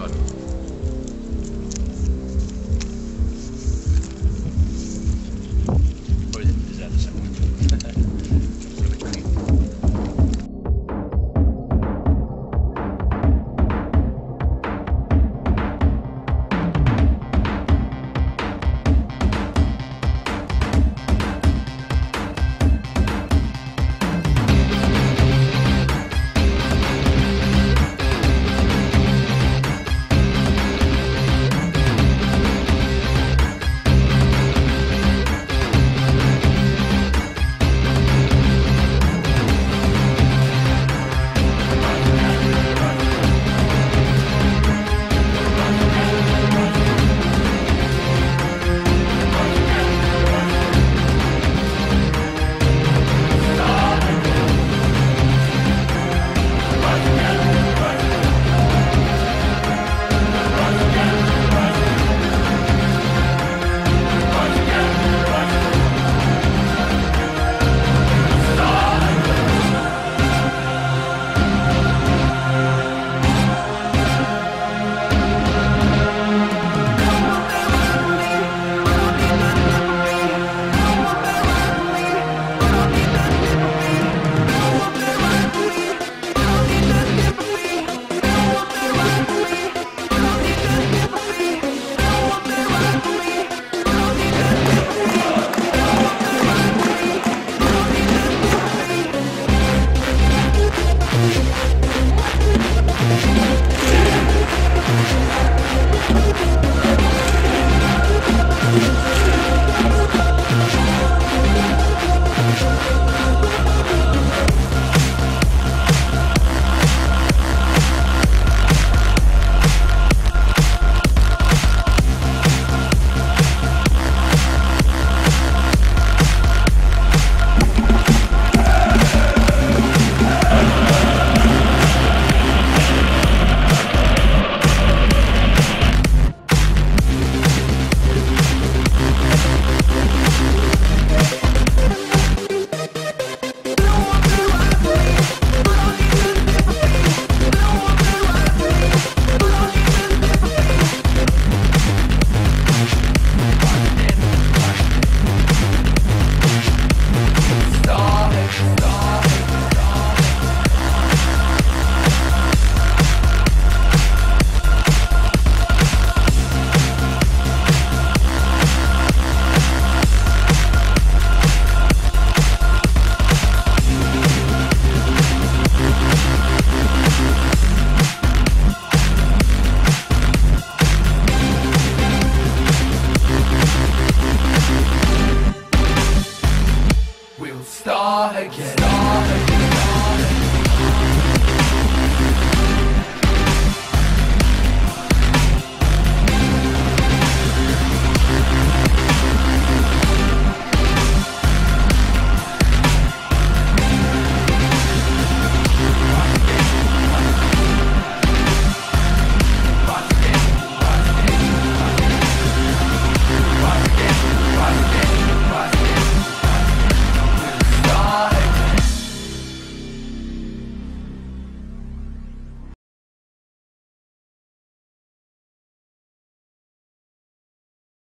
God. off, get off again.